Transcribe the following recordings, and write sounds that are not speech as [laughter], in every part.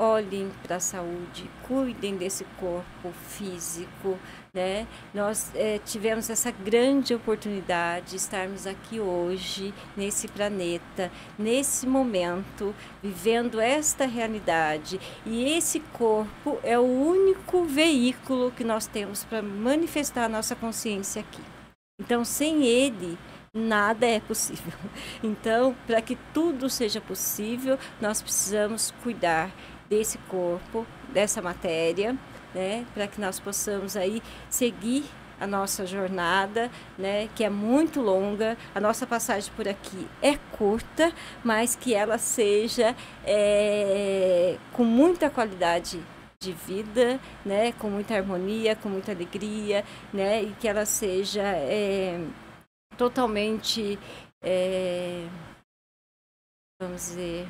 olhem para a saúde, cuidem desse corpo físico, né? Nós é, tivemos essa grande oportunidade de estarmos aqui hoje, nesse planeta, nesse momento, vivendo esta realidade. E esse corpo é o único veículo que nós temos para manifestar a nossa consciência aqui. Então, sem ele, nada é possível. [laughs] Então, para que tudo seja possível, nós precisamos cuidar desse corpo, dessa matéria, né, para que nós possamos aí seguir a nossa jornada, né, que é muito longa. A nossa passagem por aqui é curta, mas que ela seja é, com muita qualidade de vida, né, com muita harmonia, com muita alegria, né, e que ela seja é, totalmente, é, vamos dizer,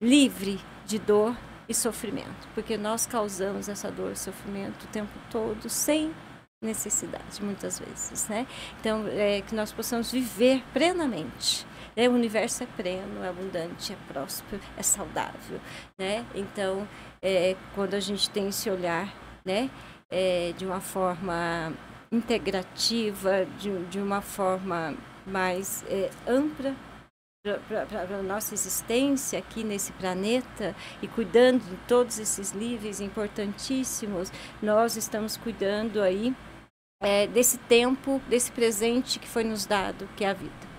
livre de dor e sofrimento, porque nós causamos essa dor e sofrimento o tempo todo sem necessidade, muitas vezes, né? Então, é que nós possamos viver plenamente. Né? O universo é pleno, é abundante, é próspero, é saudável, né? Então, é, quando a gente tem esse olhar, né? É, de uma forma integrativa, de, de uma forma mais é, ampla para a nossa existência aqui nesse planeta e cuidando de todos esses níveis importantíssimos, nós estamos cuidando aí é, desse tempo, desse presente que foi nos dado, que é a vida.